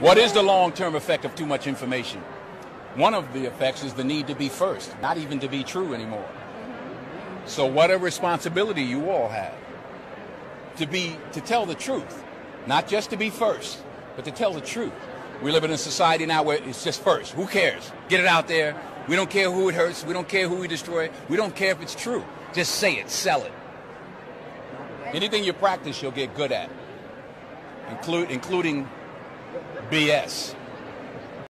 What is the long-term effect of too much information? One of the effects is the need to be first, not even to be true anymore. So what a responsibility you all have to be to tell the truth, not just to be first, but to tell the truth. We live in a society now where it's just first. Who cares? Get it out there. We don't care who it hurts. We don't care who we destroy. We don't care if it's true. Just say it, sell it. Anything you practice, you'll get good at, include, including BS.